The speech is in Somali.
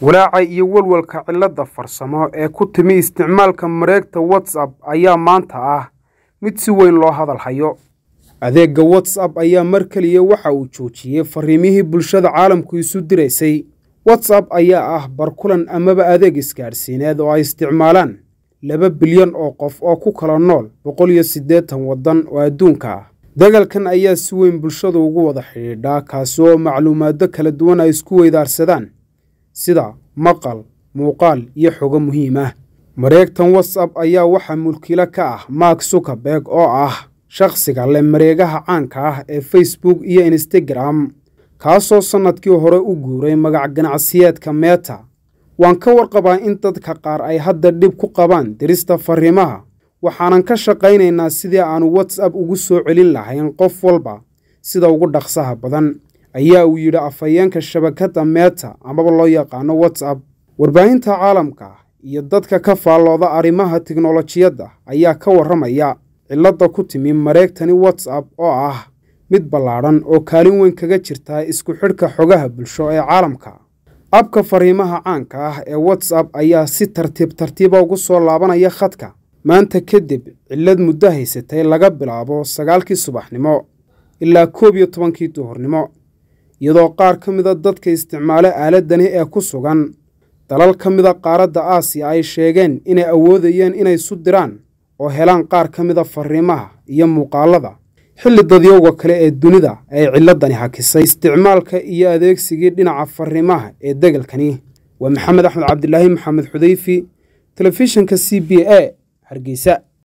walaaca iyo walwalka cilladda farsamo ee ku timi isticmaalka mareegta whatsapp ayaa maanta ah. Mid si weyn loo hadal hayo adeegga whatsapp ayaa mar keliya waxa uu joojiyey fariimihii bulshada caalamku isu diraysay. Whatsapp ayaa ah barkulan amaba adeeg isgaadhsiineed oo ay isticmaalaan laba bilyan oo qof oo ku kala nool boqol iyo siddeetan waddan oo adduunka ah. Dagaalkan ayaa si weyn bulshadu ugu wada xidhiidhaa kaasi oo macluumaado kala duwan ay isku weydaarsadaan sida maqal muuqaal iyo xogo muhiim ah. Mareegtan whatsapp ayaa waxaa mulkilo ka ah mark zuckerberg oo ah shakhsiga leh mareegaha caanka ah ee facebook iyo instagram kaasoo sannadkii hore u guuray magac ganacsiyeedka meeta waan ka warqabaa in dadka qaar ay hadda dhib ku qabaan dirista fariimaha waxaanan ka shaqaynaynaa sidii aannu whatsapp ugu soo celin lahayn qof walba sida ugu dhaqsaha badan ayaa uu yidhi afhayeenka shabakadda meeta amaba loo yaqaano whatsapp. Warbaahinta caalamka iyo dadka ka faallooda arrimaha tiknolojiyadda ayaa ka warramaya. Cilladda ku timi mareegtani whatsapp oo ah mid ballaadhan oo kaalin weyn kaga jirta isku xidhka xogaha bulsho ee caalamka. Abka fariimaha caanka ah ee whatsapp ayaa si tartiib tartiiba ugu soo laabanaya khadka. Maanta kadib cillad muddo haysatay laga bilaabo sagaalkii subaxnimo ilaa koob iyo tobankii duhurnimo iyadoo qaar ka mida dadka isticmaalo aaladani ee ku sugan. Dalal ka mida qaaradda aasiya ay sheegeen inay awoodayeen inay isu diraan oo helaan qaar ka mida fariimaha iyo muuqaalada. Xilli dadyowga kale ee dunida ay cilladani hakisay. Isticmaalka iyo adeegsigii dhinaca fariimaha ee degalkani waa maxamed axmed cabdilaahi maxamed xudeyfi telefishinka c b a hargeysa